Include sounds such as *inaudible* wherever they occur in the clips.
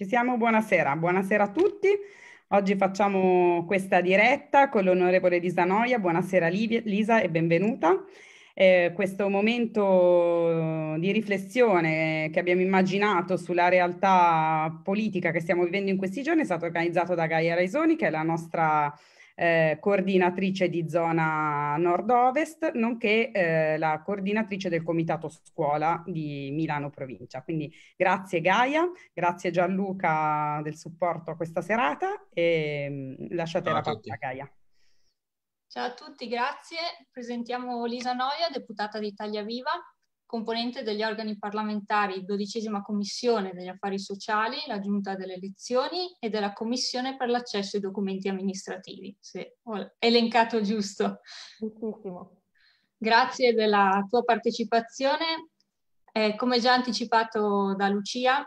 Ci siamo, buonasera. Buonasera a tutti. Oggi facciamo questa diretta con l'onorevole Lisa Noia. Buonasera Lisa e benvenuta. Eh, questo momento di riflessione che abbiamo immaginato sulla realtà politica che stiamo vivendo in questi giorni è stato organizzato da Gaia Raisoni, che è la nostra eh, coordinatrice di zona nord-ovest, nonché eh, la coordinatrice del comitato scuola di Milano Provincia. Quindi grazie Gaia, grazie Gianluca del supporto a questa serata e mh, mm, lasciate Ciao la parola Gaia. Ciao a tutti, grazie. Presentiamo Lisa Noia, deputata di Italia Viva componente degli organi parlamentari, dodicesima commissione degli affari sociali, la giunta delle elezioni e della commissione per l'accesso ai documenti amministrativi, se ho elencato giusto. Giustissimo. Grazie della tua partecipazione. Eh, come già anticipato da Lucia,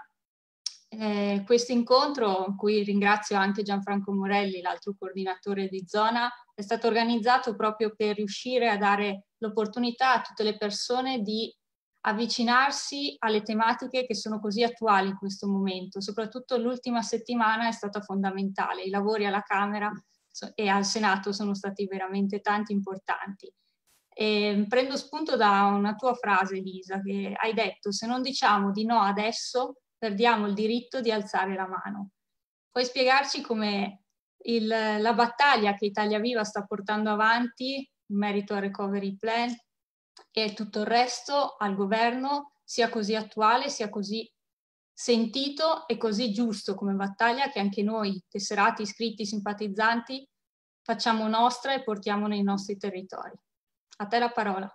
eh, questo incontro, in cui ringrazio anche Gianfranco Morelli, l'altro coordinatore di zona, è stato organizzato proprio per riuscire a dare l'opportunità a tutte le persone di avvicinarsi alle tematiche che sono così attuali in questo momento. Soprattutto l'ultima settimana è stata fondamentale. I lavori alla Camera e al Senato sono stati veramente tanti importanti. E prendo spunto da una tua frase, Lisa, che hai detto, se non diciamo di no adesso, perdiamo il diritto di alzare la mano. Puoi spiegarci come il, la battaglia che Italia Viva sta portando avanti in merito al recovery plan e tutto il resto al governo sia così attuale, sia così sentito e così giusto come battaglia che anche noi, tesserati, iscritti, simpatizzanti, facciamo nostra e portiamo nei nostri territori. A te la parola.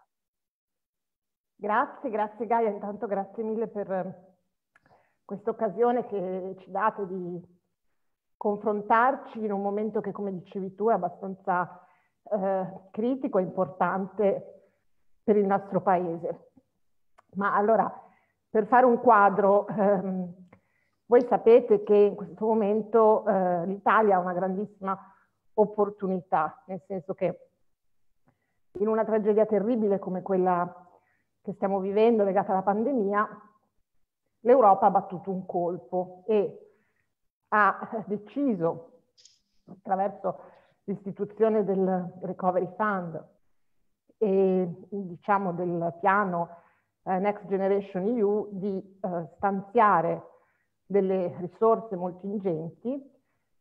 Grazie, grazie Gaia, intanto grazie mille per eh, questa occasione che ci date di confrontarci in un momento che, come dicevi tu, è abbastanza eh, critico e importante per il nostro paese. Ma allora, per fare un quadro, ehm, voi sapete che in questo momento eh, l'Italia ha una grandissima opportunità, nel senso che in una tragedia terribile come quella che stiamo vivendo legata alla pandemia, l'Europa ha battuto un colpo e ha deciso, attraverso l'istituzione del Recovery Fund, e diciamo del piano eh, Next Generation EU di eh, stanziare delle risorse molto ingenti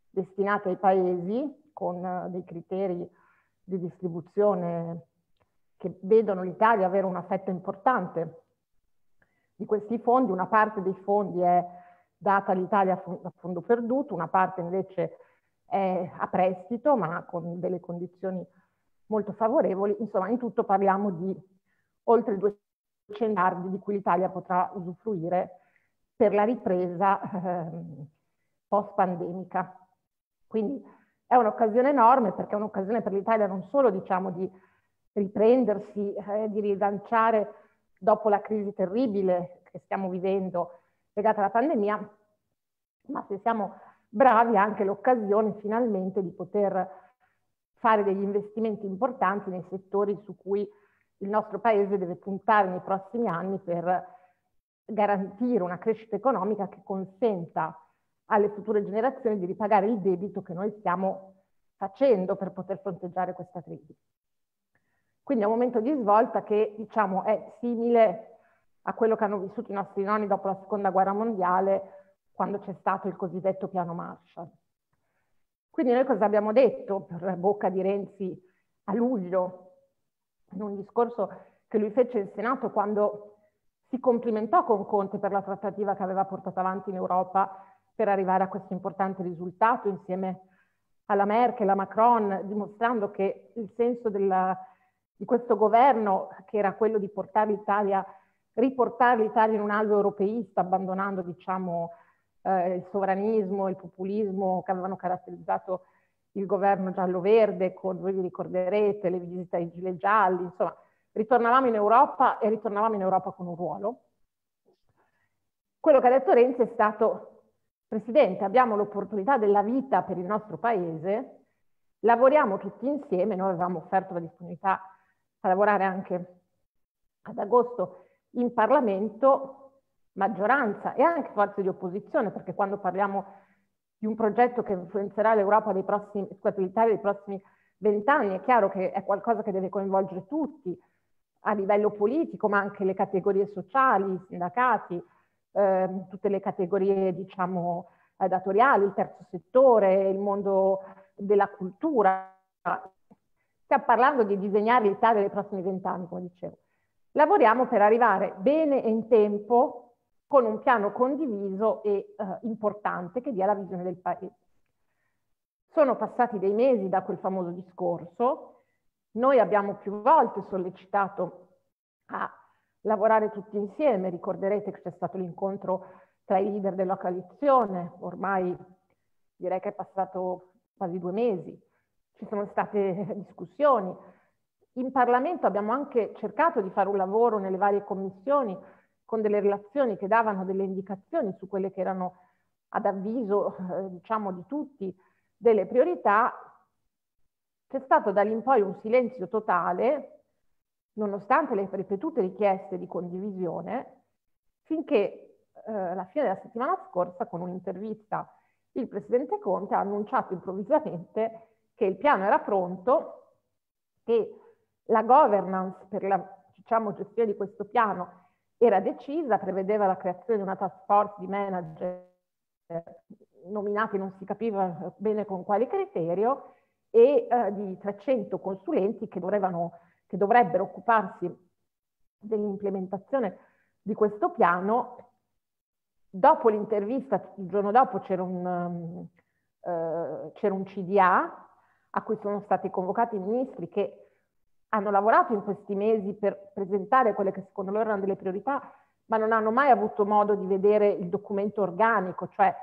destinate ai paesi con eh, dei criteri di distribuzione che vedono l'Italia avere una fetta importante di questi fondi. Una parte dei fondi è data all'Italia a fondo perduto, una parte invece è a prestito, ma con delle condizioni molto favorevoli. Insomma, in tutto parliamo di oltre 200 miliardi di cui l'Italia potrà usufruire per la ripresa eh, post-pandemica. Quindi è un'occasione enorme perché è un'occasione per l'Italia non solo diciamo, di riprendersi, eh, di rilanciare dopo la crisi terribile che stiamo vivendo legata alla pandemia, ma se siamo bravi anche l'occasione finalmente di poter fare degli investimenti importanti nei settori su cui il nostro Paese deve puntare nei prossimi anni per garantire una crescita economica che consenta alle future generazioni di ripagare il debito che noi stiamo facendo per poter fronteggiare questa crisi. Quindi è un momento di svolta che diciamo, è simile a quello che hanno vissuto i nostri nonni dopo la seconda guerra mondiale, quando c'è stato il cosiddetto piano Marshall. Quindi noi cosa abbiamo detto per bocca di Renzi a luglio, in un discorso che lui fece in Senato quando si complimentò con Conte per la trattativa che aveva portato avanti in Europa per arrivare a questo importante risultato insieme alla Merkel, a Macron, dimostrando che il senso della, di questo governo, che era quello di portare l'Italia, riportare l'Italia in un alveo europeista, abbandonando diciamo, eh, il sovranismo, il populismo che avevano caratterizzato il governo giallo-verde, con, voi vi ricorderete, le visite ai gilet gialli, insomma, ritornavamo in Europa e ritornavamo in Europa con un ruolo. Quello che ha detto Renzi è stato, Presidente, abbiamo l'opportunità della vita per il nostro Paese, lavoriamo tutti insieme, noi avevamo offerto la disponibilità a lavorare anche ad agosto in Parlamento, maggioranza e anche forze di opposizione, perché quando parliamo di un progetto che influenzerà l'Europa dei prossimi, l'Italia dei prossimi vent'anni, è chiaro che è qualcosa che deve coinvolgere tutti a livello politico, ma anche le categorie sociali, i sindacati, eh, tutte le categorie, diciamo, datoriali, il terzo settore, il mondo della cultura. Stiamo parlando di disegnare l'Italia dei prossimi vent'anni, come dicevo. Lavoriamo per arrivare bene e in tempo con un piano condiviso e eh, importante che dia la visione del paese. Sono passati dei mesi da quel famoso discorso, noi abbiamo più volte sollecitato a lavorare tutti insieme, ricorderete che c'è stato l'incontro tra i leader della coalizione, ormai direi che è passato quasi due mesi, ci sono state discussioni. In Parlamento abbiamo anche cercato di fare un lavoro nelle varie commissioni con delle relazioni che davano delle indicazioni su quelle che erano ad avviso eh, diciamo di tutti delle priorità. C'è stato da lì in poi un silenzio totale, nonostante le ripetute richieste di condivisione, finché eh, alla fine della settimana scorsa con un'intervista il Presidente Conte ha annunciato improvvisamente che il piano era pronto, che la governance per la diciamo, gestione di questo piano era decisa, prevedeva la creazione di una task force di manager eh, nominati non si capiva bene con quale criterio e eh, di 300 consulenti che, che dovrebbero occuparsi dell'implementazione di questo piano. Dopo l'intervista, il giorno dopo c'era un, um, uh, c'era un CDA a cui sono stati convocati i ministri che hanno lavorato in questi mesi per presentare quelle che secondo loro erano delle priorità, ma non hanno mai avuto modo di vedere il documento organico, cioè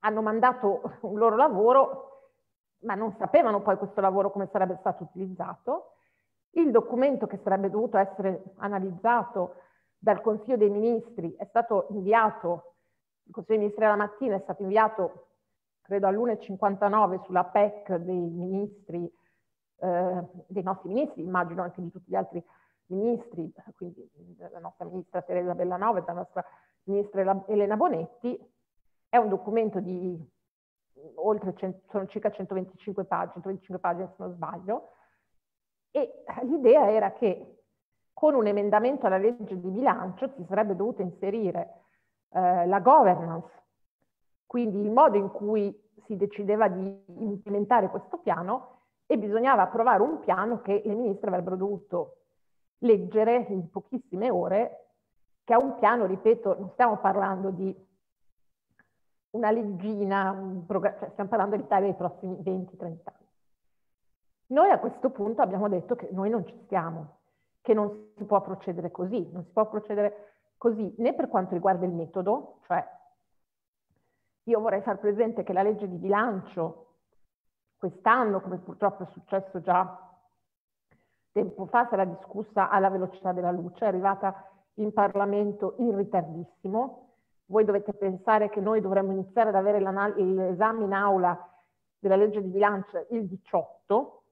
hanno mandato un loro lavoro, ma non sapevano poi questo lavoro come sarebbe stato utilizzato. Il documento che sarebbe dovuto essere analizzato dal Consiglio dei Ministri è stato inviato, il Consiglio dei Ministri la mattina è stato inviato credo all'1.59 sulla PEC dei ministri eh, dei nostri ministri, immagino anche di tutti gli altri ministri, quindi della nostra ministra Teresa Bellanova e della nostra ministra Elena Bonetti, è un documento di oltre, sono circa 125 pagine, 125 pagine se non sbaglio, e l'idea era che con un emendamento alla legge di bilancio si sarebbe dovuto inserire eh, la governance, quindi il modo in cui si decideva di implementare questo piano e bisognava approvare un piano che le ministre avrebbero dovuto leggere in pochissime ore, che è un piano, ripeto, non stiamo parlando di una leggina, un cioè stiamo parlando dell'Italia dei prossimi 20-30 anni. Noi a questo punto abbiamo detto che noi non ci stiamo, che non si può procedere così, non si può procedere così né per quanto riguarda il metodo, cioè io vorrei far presente che la legge di bilancio quest'anno, come purtroppo è successo già tempo fa, sarà discussa alla velocità della luce, è arrivata in Parlamento in ritardissimo. Voi dovete pensare che noi dovremmo iniziare ad avere l'esame in aula della legge di bilancio il 18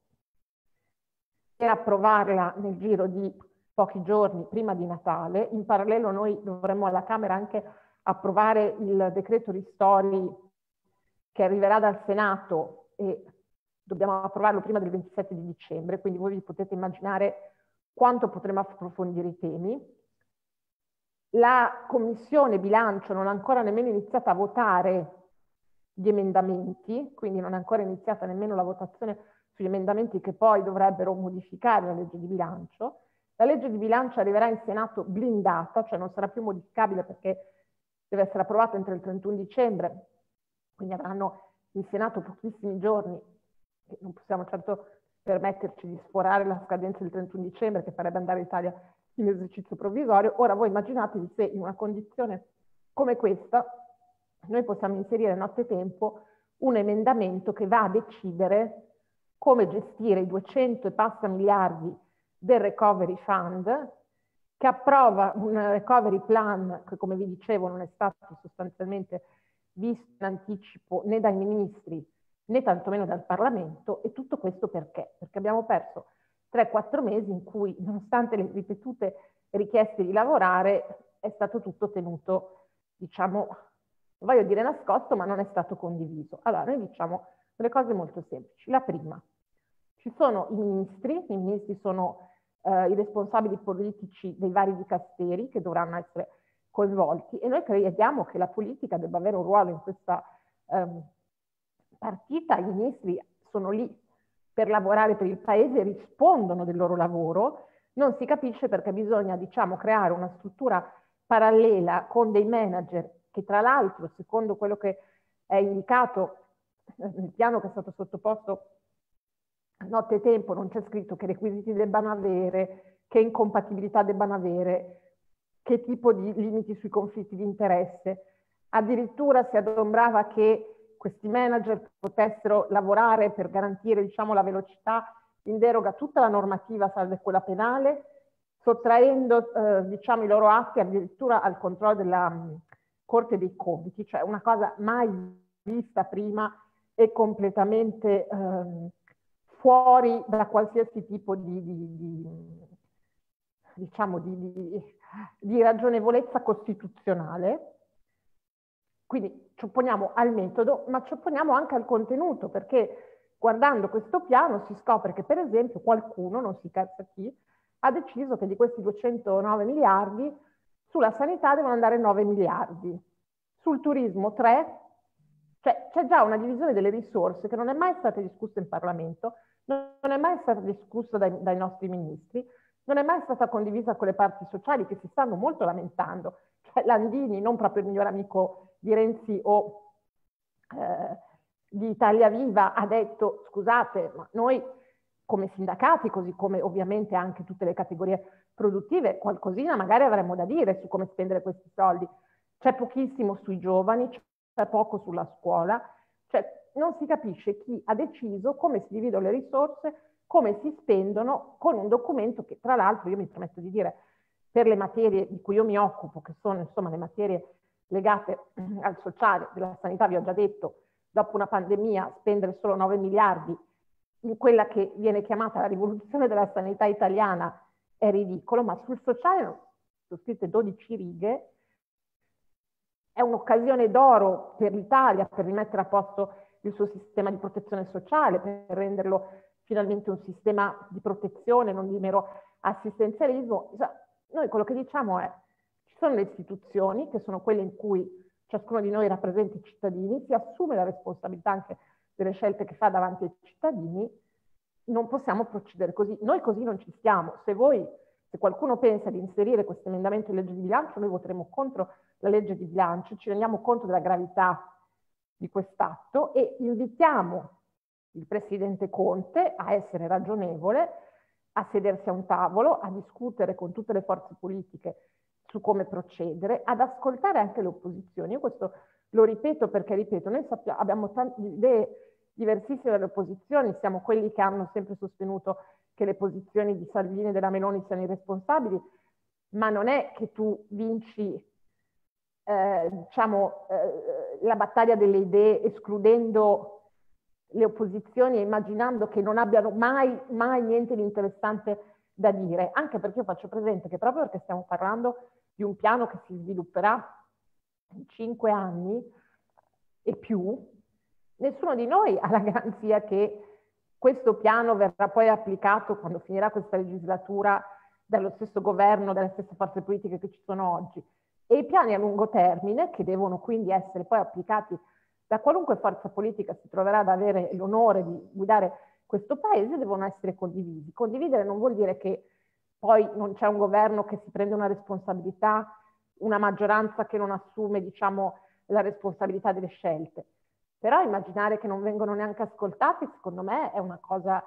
per approvarla nel giro di pochi giorni prima di Natale. In parallelo noi dovremmo alla Camera anche approvare il decreto ristori che arriverà dal Senato e dobbiamo approvarlo prima del 27 di dicembre, quindi voi vi potete immaginare quanto potremo approfondire i temi. La Commissione Bilancio non ha ancora nemmeno iniziato a votare gli emendamenti, quindi non è ancora iniziata nemmeno la votazione sugli emendamenti che poi dovrebbero modificare la legge di bilancio. La legge di bilancio arriverà in Senato blindata, cioè non sarà più modificabile perché deve essere approvata entro il 31 dicembre, quindi avranno in Senato pochissimi giorni non possiamo certo permetterci di sforare la scadenza del 31 dicembre che farebbe andare l'Italia in esercizio provvisorio. Ora voi immaginatevi se in una condizione come questa noi possiamo inserire nottetempo un emendamento che va a decidere come gestire i 200 e passa miliardi del recovery fund, che approva un recovery plan che come vi dicevo non è stato sostanzialmente visto in anticipo né dai ministri né tantomeno dal Parlamento e tutto questo perché? Perché abbiamo perso 3-4 mesi in cui, nonostante le ripetute richieste di lavorare, è stato tutto tenuto, diciamo, voglio dire nascosto, ma non è stato condiviso. Allora, noi diciamo delle cose molto semplici. La prima, ci sono i ministri, i ministri sono eh, i responsabili politici dei vari dicasteri che dovranno essere coinvolti e noi crediamo che la politica debba avere un ruolo in questa ehm, partita, i ministri sono lì per lavorare per il paese, rispondono del loro lavoro, non si capisce perché bisogna diciamo, creare una struttura parallela con dei manager che tra l'altro, secondo quello che è indicato nel piano che è stato sottoposto notte e tempo, non c'è scritto che requisiti debbano avere, che incompatibilità debbano avere, che tipo di limiti sui conflitti di interesse. Addirittura si adombrava che questi manager potessero lavorare per garantire diciamo, la velocità in deroga a tutta la normativa, salve quella penale, sottraendo eh, diciamo, i loro atti addirittura al controllo della um, Corte dei Compiti, cioè una cosa mai vista prima e completamente eh, fuori da qualsiasi tipo di, di, di diciamo, di, di ragionevolezza costituzionale. Quindi ci opponiamo al metodo, ma ci opponiamo anche al contenuto, perché guardando questo piano si scopre che per esempio qualcuno, non si cazza chi, ha deciso che di questi 209 miliardi sulla sanità devono andare 9 miliardi, sul turismo 3, cioè c'è già una divisione delle risorse che non è mai stata discussa in Parlamento, non è mai stata discussa dai, dai nostri ministri, non è mai stata condivisa con le parti sociali che si stanno molto lamentando. Cioè Landini, non proprio il miglior amico di Renzi o eh, di Italia Viva, ha detto scusate, ma noi come sindacati, così come ovviamente anche tutte le categorie produttive, qualcosina magari avremmo da dire su come spendere questi soldi. C'è pochissimo sui giovani, c'è poco sulla scuola, cioè non si capisce chi ha deciso come si dividono le risorse, come si spendono con un documento che tra l'altro io mi permetto di dire per le materie di cui io mi occupo, che sono insomma le materie legate al sociale, della sanità, vi ho già detto, dopo una pandemia spendere solo 9 miliardi in quella che viene chiamata la rivoluzione della sanità italiana è ridicolo, ma sul sociale sono scritte 12 righe, è un'occasione d'oro per l'Italia per rimettere a posto il suo sistema di protezione sociale, per renderlo finalmente un sistema di protezione, non di mero assistenzialismo. Noi quello che diciamo è, sono le istituzioni, che sono quelle in cui ciascuno di noi rappresenta i cittadini, si assume la responsabilità anche delle scelte che fa davanti ai cittadini, non possiamo procedere così. Noi così non ci stiamo. Se voi, se qualcuno pensa di inserire questo emendamento in legge di bilancio, noi voteremo contro la legge di bilancio, ci rendiamo conto della gravità di quest'atto e invitiamo il Presidente Conte a essere ragionevole, a sedersi a un tavolo, a discutere con tutte le forze politiche su come procedere, ad ascoltare anche le opposizioni. Io questo lo ripeto perché, ripeto, noi sappiamo, abbiamo tante idee diversissime dalle opposizioni, siamo quelli che hanno sempre sostenuto che le posizioni di Salvini e della Meloni siano irresponsabili, ma non è che tu vinci eh, diciamo, eh, la battaglia delle idee escludendo le opposizioni e immaginando che non abbiano mai, mai niente di interessante da dire, anche perché io faccio presente che proprio perché stiamo parlando di un piano che si svilupperà in cinque anni e più, nessuno di noi ha la garanzia che questo piano verrà poi applicato quando finirà questa legislatura dallo stesso governo, dalle stesse forze politiche che ci sono oggi. E i piani a lungo termine, che devono quindi essere poi applicati da qualunque forza politica si troverà ad avere l'onore di guidare questo paese, devono essere condivisi. Condividere non vuol dire che poi non c'è un governo che si prende una responsabilità, una maggioranza che non assume, diciamo, la responsabilità delle scelte. Però immaginare che non vengono neanche ascoltati, secondo me, è una cosa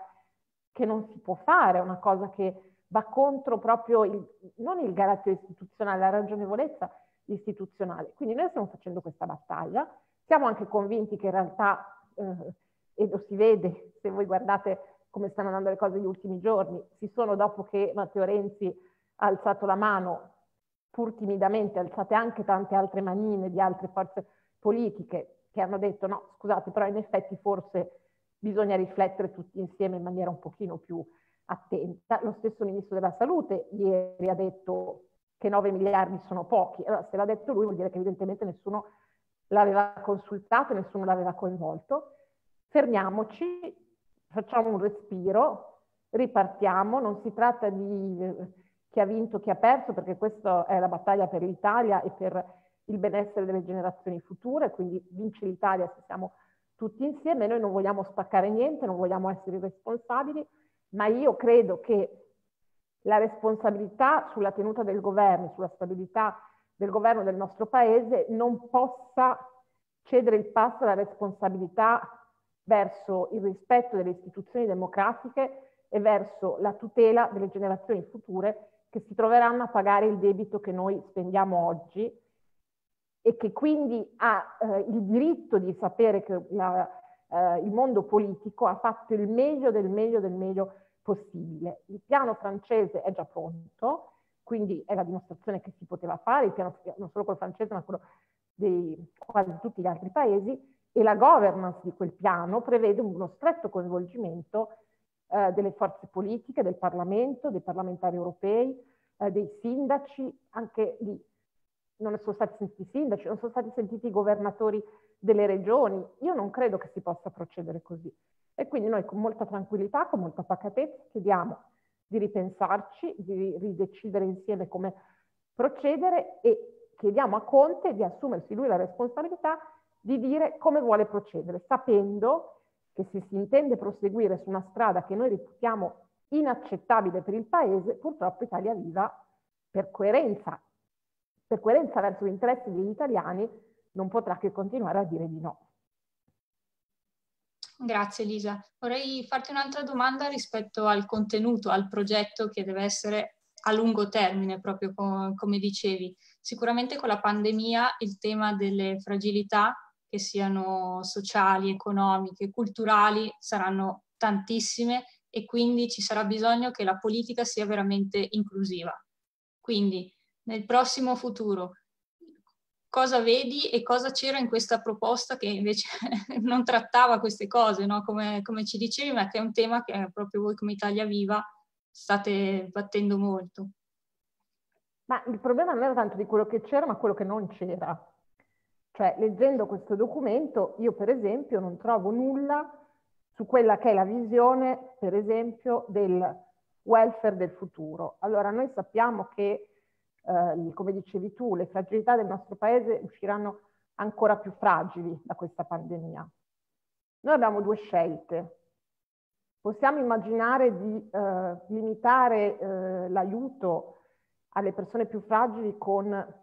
che non si può fare, è una cosa che va contro proprio il, non il carattere istituzionale, la ragionevolezza istituzionale. Quindi noi stiamo facendo questa battaglia, siamo anche convinti che in realtà, eh, e lo si vede se voi guardate come stanno andando le cose negli ultimi giorni, si sono dopo che Matteo Renzi ha alzato la mano, pur timidamente alzate anche tante altre manine di altre forze politiche che hanno detto no, scusate, però in effetti forse bisogna riflettere tutti insieme in maniera un pochino più attenta. Lo stesso Ministro della Salute ieri ha detto che 9 miliardi sono pochi. Allora, se l'ha detto lui vuol dire che evidentemente nessuno l'aveva consultato, nessuno l'aveva coinvolto. Fermiamoci, facciamo un respiro, ripartiamo, non si tratta di eh, chi ha vinto, chi ha perso, perché questa è la battaglia per l'Italia e per il benessere delle generazioni future, quindi vince l'Italia se siamo tutti insieme, noi non vogliamo spaccare niente, non vogliamo essere irresponsabili, ma io credo che la responsabilità sulla tenuta del governo, sulla stabilità del governo del nostro paese non possa cedere il passo alla responsabilità verso il rispetto delle istituzioni democratiche e verso la tutela delle generazioni future che si troveranno a pagare il debito che noi spendiamo oggi e che quindi ha eh, il diritto di sapere che la, eh, il mondo politico ha fatto il meglio del meglio del meglio possibile. Il piano francese è già pronto, quindi è la dimostrazione che si poteva fare, il piano non solo quello francese ma quello di quasi tutti gli altri paesi, e la governance di quel piano prevede uno stretto coinvolgimento eh, delle forze politiche, del Parlamento, dei parlamentari europei, eh, dei sindaci, anche lì non sono stati sentiti i sindaci, non sono stati sentiti i governatori delle regioni. Io non credo che si possa procedere così. E quindi noi con molta tranquillità, con molta pacatezza chiediamo di ripensarci, di ridecidere insieme come procedere e chiediamo a Conte di assumersi lui la responsabilità di dire come vuole procedere, sapendo che se si intende proseguire su una strada che noi reputiamo inaccettabile per il Paese, purtroppo Italia Viva, per coerenza per coerenza verso gli interessi degli italiani, non potrà che continuare a dire di no. Grazie Lisa. Vorrei farti un'altra domanda rispetto al contenuto, al progetto che deve essere a lungo termine, proprio com come dicevi. Sicuramente con la pandemia il tema delle fragilità, che siano sociali, economiche, culturali, saranno tantissime e quindi ci sarà bisogno che la politica sia veramente inclusiva. Quindi nel prossimo futuro. Cosa vedi e cosa c'era in questa proposta che invece *laughs* non trattava queste cose, no? come, come ci dicevi, ma che è un tema che proprio voi come Italia Viva state battendo molto. Ma il problema non era tanto di quello che c'era, ma quello che non c'era. Cioè, leggendo questo documento, io per esempio non trovo nulla su quella che è la visione, per esempio, del welfare del futuro. Allora, noi sappiamo che eh, come dicevi tu, le fragilità del nostro paese usciranno ancora più fragili da questa pandemia. Noi abbiamo due scelte. Possiamo immaginare di eh, limitare eh, l'aiuto alle persone più fragili con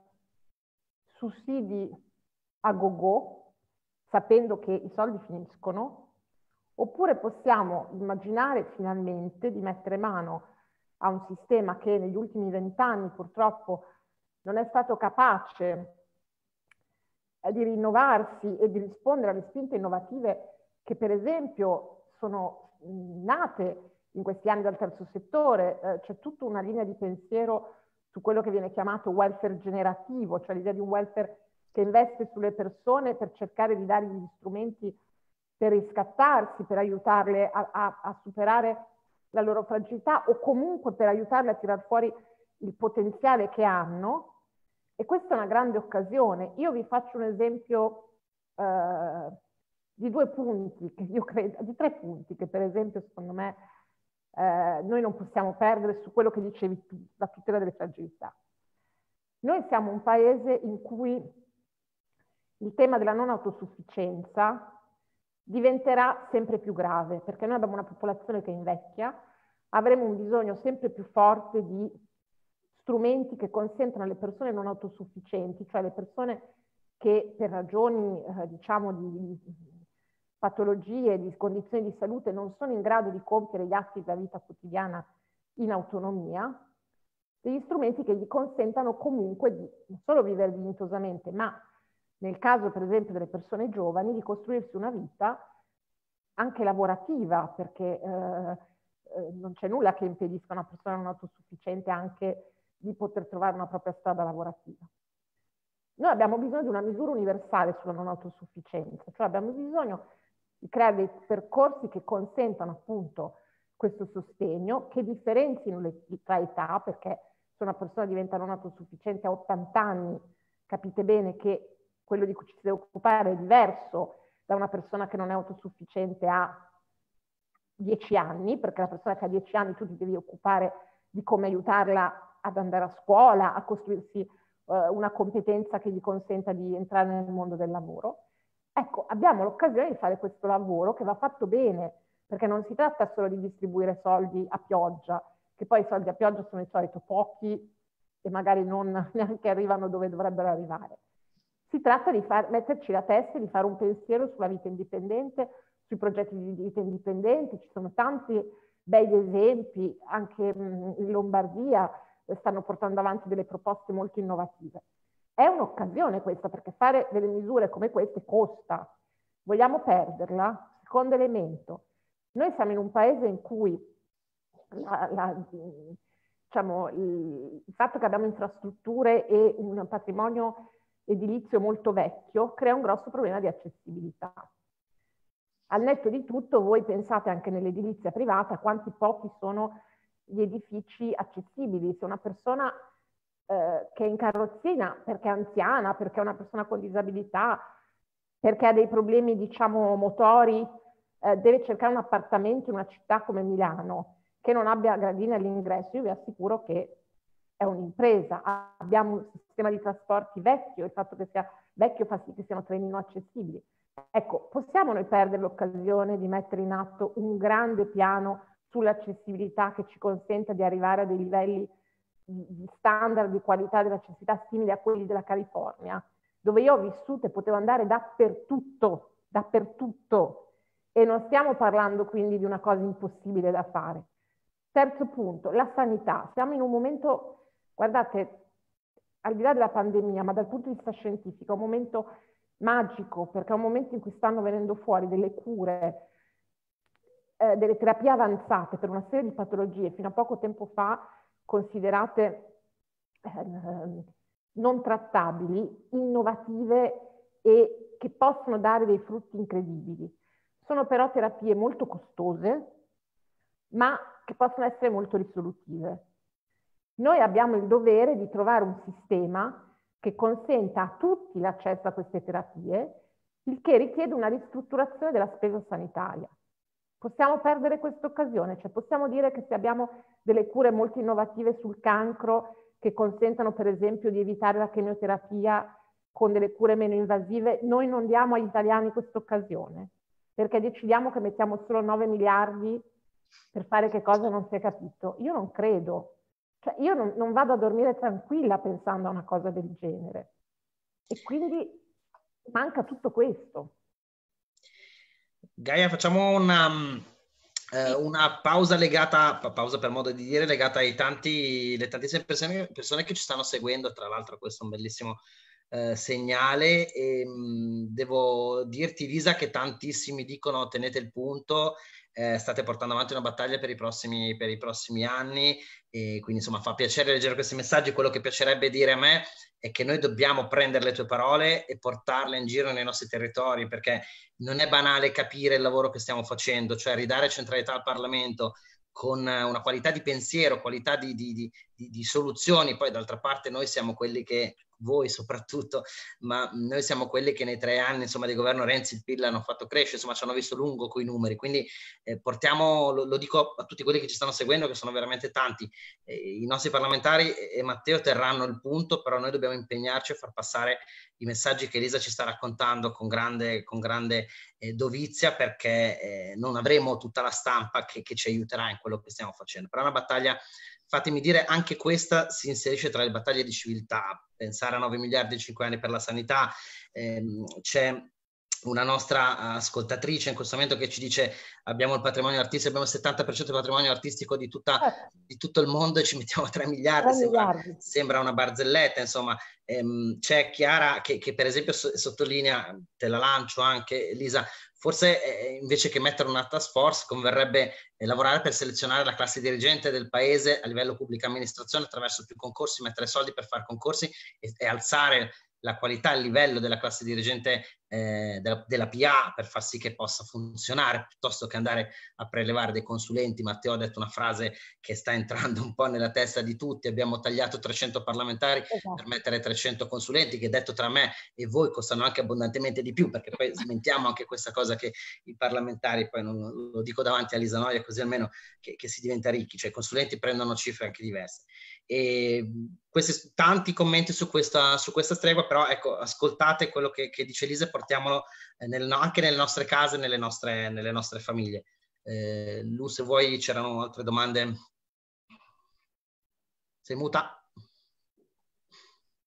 sussidi a go-go, sapendo che i soldi finiscono, oppure possiamo immaginare finalmente di mettere mano a un sistema che negli ultimi vent'anni purtroppo non è stato capace eh, di rinnovarsi e di rispondere alle spinte innovative che per esempio sono nate in questi anni dal terzo settore. Eh, c'è tutta una linea di pensiero su quello che viene chiamato welfare generativo, cioè l'idea di un welfare che investe sulle persone per cercare di dargli gli strumenti per riscattarsi, per aiutarle a, a, a superare la loro fragilità o comunque per aiutarle a tirar fuori il potenziale che hanno. E questa è una grande occasione. Io vi faccio un esempio eh, di due punti, che io credo, di tre punti che per esempio secondo me eh, noi non possiamo perdere su quello che dicevi tu, la tutela delle fragilità. Noi siamo un paese in cui il tema della non autosufficienza diventerà sempre più grave perché noi abbiamo una popolazione che invecchia, avremo un bisogno sempre più forte di strumenti che consentano alle persone non autosufficienti, cioè le persone che per ragioni eh, diciamo di patologie, di condizioni di salute non sono in grado di compiere gli atti della vita quotidiana in autonomia, degli strumenti che gli consentano comunque di non solo vivere dignitosamente, ma nel caso per esempio delle persone giovani, di costruirsi una vita anche lavorativa, perché eh, eh, non c'è nulla che impedisca a una persona non autosufficiente anche di poter trovare una propria strada lavorativa. Noi abbiamo bisogno di una misura universale sulla non autosufficienza, cioè abbiamo bisogno di creare dei percorsi che consentano appunto questo sostegno, che differenzino le, tra età, perché se una persona diventa non autosufficiente a 80 anni, capite bene che quello di cui ci si deve occupare è diverso da una persona che non è autosufficiente a 10 anni, perché la persona che ha 10 anni tu ti devi occupare di come aiutarla ad andare a scuola, a costruirsi eh, una competenza che gli consenta di entrare nel mondo del lavoro. Ecco, abbiamo l'occasione di fare questo lavoro che va fatto bene, perché non si tratta solo di distribuire soldi a pioggia, che poi i soldi a pioggia sono di solito pochi e magari non *laughs* neanche arrivano dove dovrebbero arrivare. Si tratta di far, metterci la testa e di fare un pensiero sulla vita indipendente, sui progetti di vita indipendente, ci sono tanti bei esempi, anche in Lombardia stanno portando avanti delle proposte molto innovative. È un'occasione questa, perché fare delle misure come queste costa. Vogliamo perderla? Secondo elemento, noi siamo in un paese in cui la, la, diciamo, il, il fatto che abbiamo infrastrutture e un patrimonio edilizio molto vecchio crea un grosso problema di accessibilità. Al netto di tutto, voi pensate anche nell'edilizia privata quanti pochi sono gli edifici accessibili. Se una persona eh, che è in carrozzina perché è anziana, perché è una persona con disabilità, perché ha dei problemi, diciamo, motori, eh, deve cercare un appartamento in una città come Milano che non abbia gradini all'ingresso, io vi assicuro che è un'impresa. Abbiamo un sistema di trasporti vecchio, il fatto che sia vecchio fa sì che siano treni non accessibili. Ecco, possiamo noi perdere l'occasione di mettere in atto un grande piano sull'accessibilità che ci consenta di arrivare a dei livelli di standard di qualità dell'accessibilità simili a quelli della California, dove io ho vissuto e potevo andare dappertutto, dappertutto, e non stiamo parlando quindi di una cosa impossibile da fare. Terzo punto, la sanità. Siamo in un momento, guardate, al di là della pandemia, ma dal punto di vista scientifico, un momento magico, perché è un momento in cui stanno venendo fuori delle cure, eh, delle terapie avanzate per una serie di patologie fino a poco tempo fa considerate eh, non trattabili, innovative e che possono dare dei frutti incredibili. Sono però terapie molto costose, ma che possono essere molto risolutive. Noi abbiamo il dovere di trovare un sistema che consenta a tutti l'accesso a queste terapie, il che richiede una ristrutturazione della spesa sanitaria. Possiamo perdere questa occasione, cioè possiamo dire che se abbiamo delle cure molto innovative sul cancro che consentono per esempio di evitare la chemioterapia con delle cure meno invasive, noi non diamo agli italiani questa occasione perché decidiamo che mettiamo solo 9 miliardi per fare che cosa non si è capito. Io non credo. Cioè, io non, non vado a dormire tranquilla pensando a una cosa del genere. E quindi manca tutto questo. Gaia, facciamo una, eh, una pausa legata, pausa per modo di dire, legata ai tanti, le tantissime persone, persone che ci stanno seguendo. Tra l'altro, questo è un bellissimo eh, segnale e mh, mm, devo dirti Lisa che tantissimi dicono tenete il punto, eh, state portando avanti una battaglia per i, prossimi, per i prossimi anni e quindi insomma fa piacere leggere questi messaggi, quello che piacerebbe dire a me è che noi dobbiamo prendere le tue parole e portarle in giro nei nostri territori perché non è banale capire il lavoro che stiamo facendo, cioè ridare centralità al Parlamento, con una qualità di pensiero, qualità di, di, di, di, soluzioni. Poi d'altra parte noi siamo quelli che voi soprattutto, ma noi siamo quelli che nei tre anni insomma, di governo Renzi il PIL hanno fatto crescere, insomma ci hanno visto lungo coi numeri, quindi eh, portiamo, lo, lo, dico a tutti quelli che ci stanno seguendo, che sono veramente tanti, eh, i nostri parlamentari e Matteo terranno il punto, però noi dobbiamo impegnarci a far passare i messaggi che Elisa ci sta raccontando con grande, con grande eh, dovizia perché eh, non avremo tutta la stampa che, che ci aiuterà in quello che stiamo facendo. Però è una battaglia fatemi dire, anche questa si inserisce tra le battaglie di civiltà. Pensare a 9 miliardi e 5 anni per la sanità, ehm, c'è una nostra ascoltatrice in questo momento che ci dice abbiamo il patrimonio artistico, abbiamo il 70% del patrimonio artistico di, tutta, eh. di, tutto il mondo e ci mettiamo 3 miliardi, 3 sembra, miliardi. sembra, una barzelletta, insomma ehm, c'è Chiara che, che per esempio sottolinea, te la lancio anche Lisa, forse eh, invece che mettere una task force converrebbe eh, lavorare per selezionare la classe dirigente del paese a livello pubblica amministrazione attraverso più concorsi, mettere soldi per fare concorsi e, e alzare la qualità, il livello della classe dirigente eh, della, della, PA per far sì che possa funzionare, piuttosto che andare a prelevare dei consulenti. Matteo ha detto una frase che sta entrando un po' nella testa di tutti, abbiamo tagliato 300 parlamentari esatto. per mettere 300 consulenti, che detto tra me e voi costano anche abbondantemente di più, perché poi smentiamo anche questa cosa che i parlamentari, poi non lo dico davanti a Lisa Noia, così almeno che, che si diventa ricchi, cioè i consulenti prendono cifre anche diverse. E questi tanti commenti su questa, su questa stregua, però ecco, ascoltate quello che, che dice Lisa e portiamolo eh, nel, anche nelle nostre case, nelle nostre, nelle nostre famiglie. Eh, Lu, se vuoi, c'erano altre domande. Sei muta?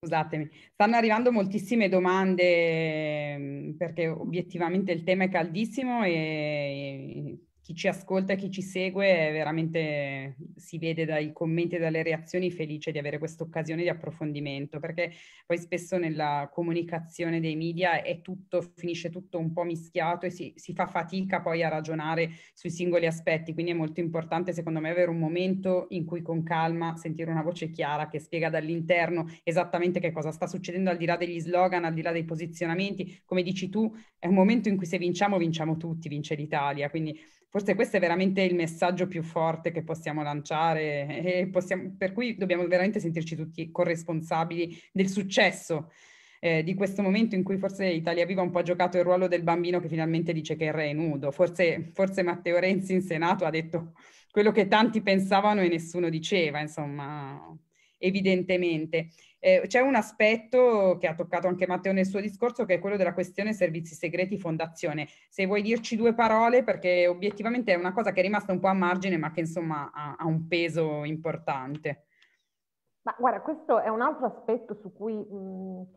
Scusatemi, stanno arrivando moltissime domande mm, perché obiettivamente il tema è caldissimo e chi ci ascolta e chi ci segue veramente si vede dai commenti e dalle reazioni felice di avere questa occasione di approfondimento, perché poi spesso nella comunicazione dei media è tutto, finisce tutto un po' mischiato e si, si fa fatica poi a ragionare sui singoli aspetti, quindi è molto importante secondo me avere un momento in cui con calma sentire una voce chiara che spiega dall'interno esattamente che cosa sta succedendo al di là degli slogan, al di là dei posizionamenti, come dici tu, è un momento in cui se vinciamo vinciamo tutti, vince l'Italia, quindi Forse questo è veramente il messaggio più forte che possiamo lanciare e possiamo, per cui dobbiamo veramente sentirci tutti corresponsabili del successo eh, di questo momento in cui forse Italia Viva un po' ha giocato il ruolo del bambino che finalmente dice che il re è nudo. Forse, forse Matteo Renzi in Senato ha detto quello che tanti pensavano e nessuno diceva, insomma, evidentemente. Eh, c'è un aspetto che ha toccato anche Matteo nel suo discorso, che è quello della questione servizi segreti fondazione. Se vuoi dirci due parole, perché obiettivamente è una cosa che è rimasta un po' a margine, ma che insomma ha, ha un peso importante. Ma guarda, questo è un altro aspetto su cui mh,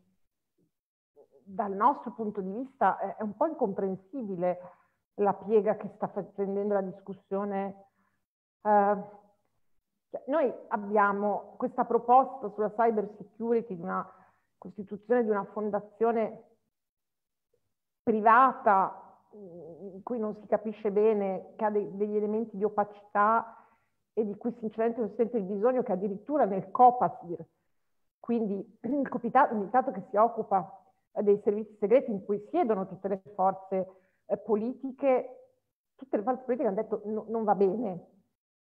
dal nostro punto di vista è, è un po' incomprensibile la piega che sta prendendo la discussione. Uh, cioè, noi abbiamo questa proposta sulla cyber security di una costituzione di una fondazione privata in cui non si capisce bene, che ha dei, degli elementi di opacità e di cui sinceramente non si sente il bisogno che addirittura nel COPASIR, quindi il comitato che si occupa dei servizi segreti in cui siedono tutte le forze eh, politiche, tutte le forze politiche hanno detto no, non va bene,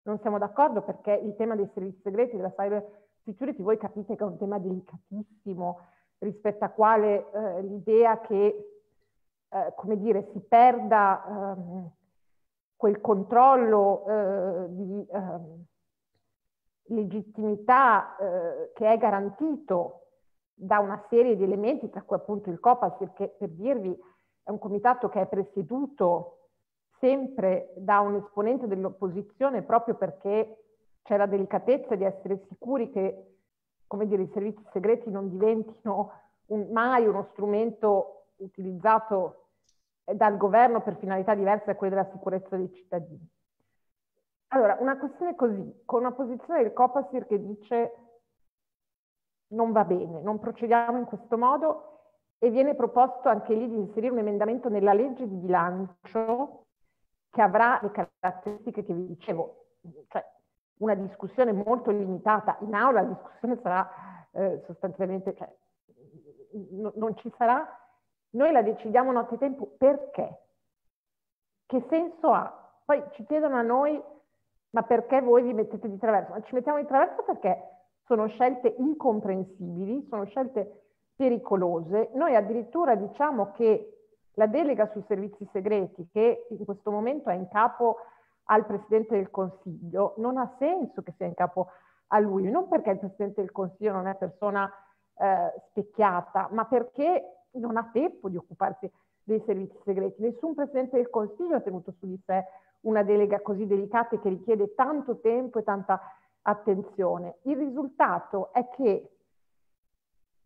non siamo d'accordo perché il tema dei servizi segreti, della cyber security, voi capite che è un tema delicatissimo rispetto a quale eh, l'idea che, eh, come dire, si perda ehm, quel controllo eh, di ehm, legittimità eh, che è garantito da una serie di elementi, tra cui appunto il COPAS, perché per dirvi è un comitato che è presieduto sempre da un esponente dell'opposizione proprio perché c'è la delicatezza di essere sicuri che, come dire, i servizi segreti non diventino un, mai uno strumento utilizzato dal governo per finalità diverse da quelle della sicurezza dei cittadini. Allora, una questione così, con una posizione del Copasir che dice non va bene, non procediamo in questo modo e viene proposto anche lì di inserire un emendamento nella legge di bilancio che avrà le caratteristiche che vi dicevo, cioè una discussione molto limitata. In aula la discussione sarà eh, sostanzialmente, cioè, n- non ci sarà, noi la decidiamo nottetempo perché? Che senso ha? Poi ci chiedono a noi, ma perché voi vi mettete di traverso? Ma ci mettiamo di traverso perché sono scelte incomprensibili, sono scelte pericolose. Noi addirittura diciamo che la delega sui servizi segreti, che in questo momento è in capo al Presidente del Consiglio, non ha senso che sia in capo a lui, non perché il Presidente del Consiglio non è persona eh, specchiata, ma perché non ha tempo di occuparsi dei servizi segreti. Nessun Presidente del Consiglio ha tenuto su di sé una delega così delicata e che richiede tanto tempo e tanta attenzione. Il risultato è che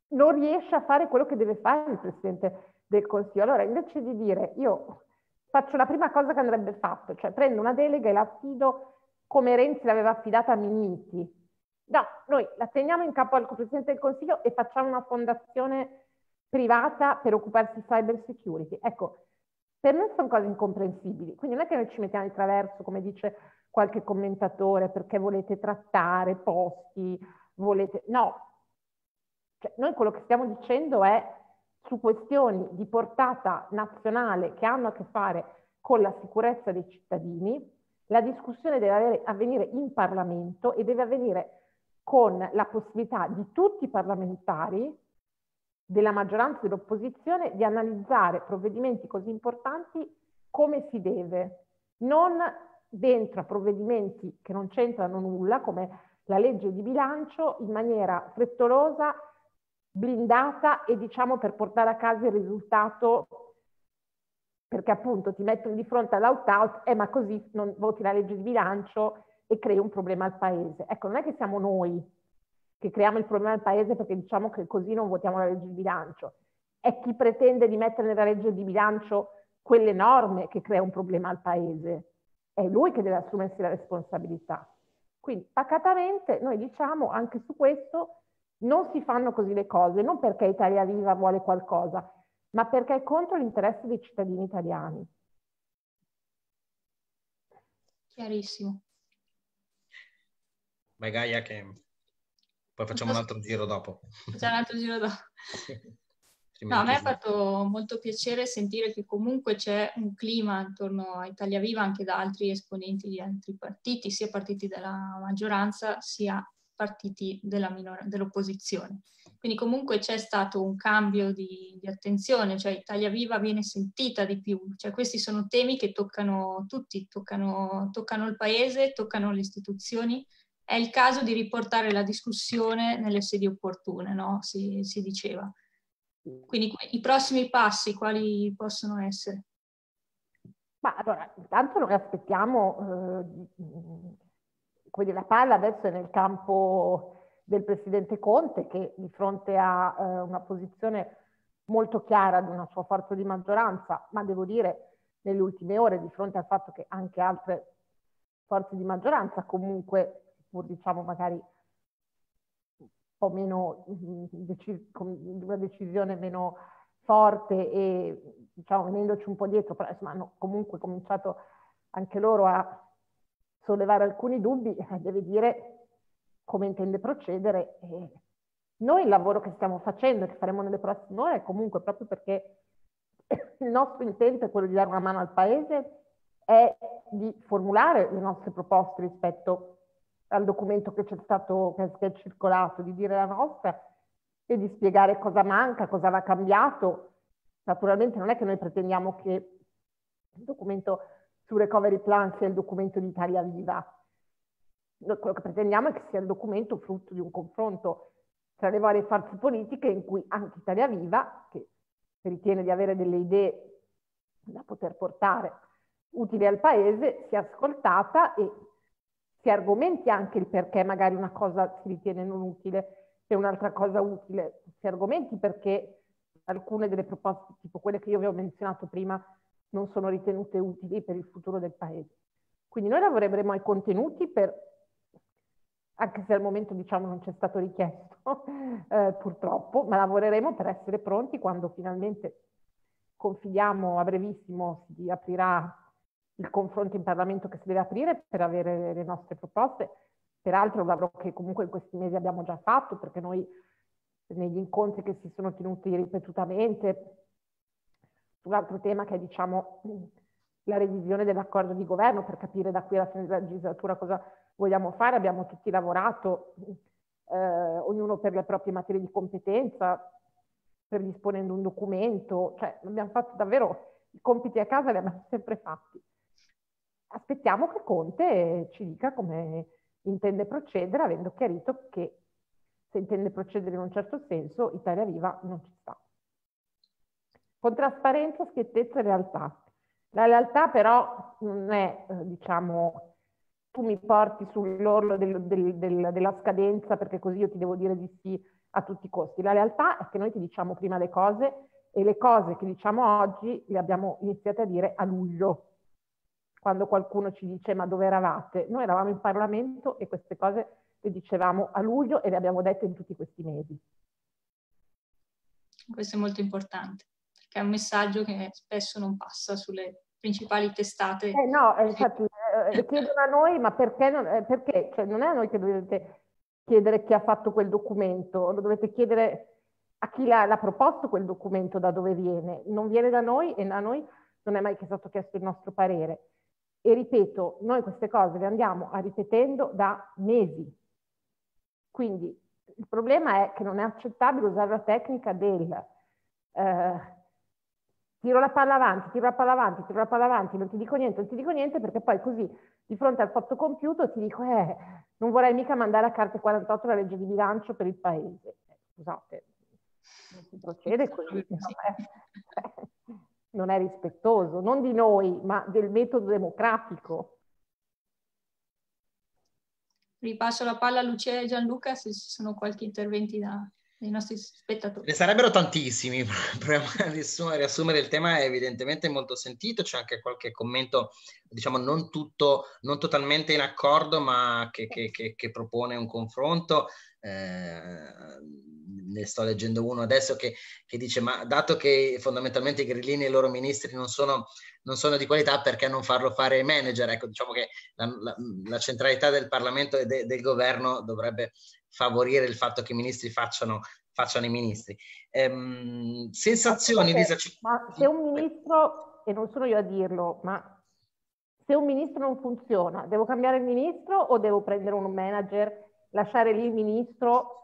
non riesce a fare quello che deve fare il Presidente del Consiglio. Allora, invece di dire io faccio la prima cosa che andrebbe fatto, cioè prendo una delega e la affido come Renzi l'aveva affidata a Minniti. No, noi la teniamo in capo al Presidente del Consiglio e facciamo una fondazione privata per occuparsi di cyber security. Ecco, per noi sono cose incomprensibili, quindi non è che noi ci mettiamo di traverso, come dice qualche commentatore, perché volete trattare posti, volete... No, Cioè, noi quello che stiamo dicendo è su questioni di portata nazionale che hanno a che fare con la sicurezza dei cittadini, la discussione deve avvenire in Parlamento e deve avvenire con la possibilità di tutti i parlamentari, della maggioranza e dell'opposizione, di analizzare provvedimenti così importanti come si deve, non dentro a provvedimenti che non c'entrano nulla, come la legge di bilancio, in maniera frettolosa, blindata e diciamo per portare a casa il risultato perché appunto ti mettono di fronte all'out-out, eh ma così non voti la legge di bilancio e crei un problema al paese. Ecco, non è che siamo noi che creiamo il problema al paese perché diciamo che così non votiamo la legge di bilancio, è chi pretende di mettere nella legge di bilancio quelle norme che crea un problema al paese. È lui che deve assumersi la responsabilità. Quindi pacatamente noi diciamo anche su questo non si fanno così le cose, non perché Italia Viva vuole qualcosa, ma perché è contro l'interesse dei cittadini italiani. Chiarissimo. Vai Gaia che poi facciamo un altro giro dopo. Facciamo un altro giro dopo. *laughs* No, a me ha fatto molto piacere sentire che comunque c'è un clima intorno a Italia Viva anche da altri esponenti di altri partiti, sia partiti della maggioranza sia partiti minor- dell'opposizione. Quindi comunque c'è stato un cambio di, di, attenzione, cioè Italia Viva viene sentita di più, cioè questi sono temi che toccano tutti, toccano, toccano il paese, toccano le istituzioni. È il caso di riportare la discussione nelle sedi opportune, no? si, si diceva. Quindi i prossimi passi quali possono essere? Ma allora, intanto noi aspettiamo eh, quindi la palla adesso è nel campo del Presidente Conte che di fronte a eh, una posizione molto chiara di una sua forza di maggioranza, ma devo dire nelle ultime ore di fronte al fatto che anche altre forze di maggioranza comunque, pur diciamo magari un po' meno, deci- una decisione meno forte e diciamo venendoci un po' dietro, però insomma hanno comunque cominciato anche loro a sollevare alcuni dubbi, eh, deve dire come intende procedere. E noi il lavoro che stiamo facendo e che faremo nelle prossime ore è comunque proprio perché *coughs* il nostro intento è quello di dare una mano al Paese, è di formulare le nostre proposte rispetto al documento che c'è stato, che è circolato, di dire la nostra e di spiegare cosa manca, cosa va cambiato. Naturalmente non è che noi pretendiamo che il documento su Recovery Plan sia il documento di Italia Viva. Noi quello che pretendiamo è che sia il documento frutto di un confronto tra le varie forze politiche in cui anche Italia Viva, che ritiene di avere delle idee da poter portare utili al Paese, sia ascoltata e si argomenti anche il perché magari una cosa si ritiene non utile e un'altra cosa utile, si argomenti perché alcune delle proposte, tipo quelle che io vi ho menzionato prima, non sono ritenute utili per il futuro del Paese. Quindi noi lavoreremo ai contenuti per, anche se al momento diciamo non c'è stato richiesto *laughs* eh, purtroppo, ma lavoreremo per essere pronti quando finalmente confidiamo a brevissimo si aprirà il confronto in Parlamento che si deve aprire per avere le nostre proposte. Peraltro un lavoro che comunque in questi mesi abbiamo già fatto perché noi negli incontri che si sono tenuti ripetutamente un altro tema che è diciamo, la revisione dell'accordo di governo per capire da qui alla fine della legislatura cosa vogliamo fare. Abbiamo tutti lavorato, eh, ognuno per le proprie materie di competenza, predisponendo un documento, cioè abbiamo fatto davvero i compiti a casa, li abbiamo *laughs* sempre fatti. Aspettiamo che Conte ci dica come intende procedere, avendo chiarito che se intende procedere in un certo senso, Italia Viva non ci sta con trasparenza, schiettezza e realtà. La realtà però non è, eh, diciamo, tu mi porti sull'orlo del, del, del, della scadenza perché così io ti devo dire di sì a tutti i costi. La realtà è che noi ti diciamo prima le cose e le cose che diciamo oggi le abbiamo iniziate a dire a luglio, quando qualcuno ci dice ma dove eravate? Noi eravamo in Parlamento e queste cose le dicevamo a luglio e le abbiamo dette in tutti questi mesi. Questo è molto importante che è un messaggio che spesso non passa sulle principali testate. Eh no, infatti eh, chiedono a noi, ma perché? Non, eh, perché? Cioè, non è a noi che dovete chiedere chi ha fatto quel documento, lo dovete chiedere a chi l'ha, l'ha proposto quel documento, da dove viene. Non viene da noi e a noi non è mai stato chiesto il nostro parere. E ripeto, noi queste cose le andiamo a ripetendo da mesi. Quindi il problema è che non è accettabile usare la tecnica del eh, tiro la palla avanti, tiro la palla avanti, tiro la palla avanti, non ti dico niente, non ti dico niente, perché poi così di fronte al fatto compiuto ti dico, eh, non vorrei mica mandare a carte 48 la legge di bilancio per il paese. Eh, scusate, non si procede così. No? *laughs* non è rispettoso, non di noi, ma del metodo democratico. Ripasso la palla a Lucia e Gianluca se ci sono qualche interventi da, dei nostri spettatori. Ne sarebbero tantissimi, *laughs* proviamo a riassumere il tema, è evidentemente molto sentito, c'è anche qualche commento, diciamo non tutto, non totalmente in accordo, ma che, che, che, che propone un confronto. Eh, ne sto leggendo uno adesso che, dice ma dato che fondamentalmente i grillini e i loro ministri non sono, non sono di qualità perché non farlo fare ai manager ecco diciamo che la, la, la centralità del Parlamento e de, del governo dovrebbe favorire il fatto che i ministri facciano, facciano i ministri ehm, sensazioni Lisa ma se un ministro e non sono io a dirlo ma se un ministro non funziona devo cambiare il ministro o devo prendere un manager lasciare lì il ministro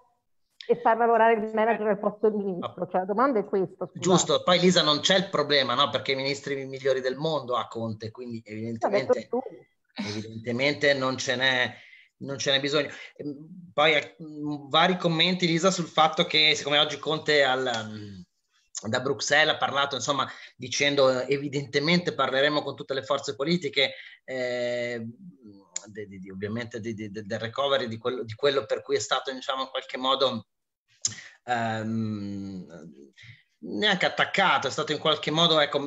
e far lavorare il manager al posto del ministro. Cioè, la domanda è questa. Scusate. Giusto, poi Lisa non c'è il problema, no? Perché i ministri migliori del mondo ha Conte, quindi evidentemente, evidentemente non ce n'è non ce n'è bisogno. Ehm, poi eh, vari commenti, Lisa, sul fatto che siccome oggi Conte al, mm, da Bruxelles ha parlato, insomma, dicendo evidentemente parleremo con tutte le forze politiche, eh, di, di, ovviamente di, del recovery, di quello, di quello per cui è stato, diciamo, in qualche modo ehm, neanche attaccato, è stato in qualche modo ecco,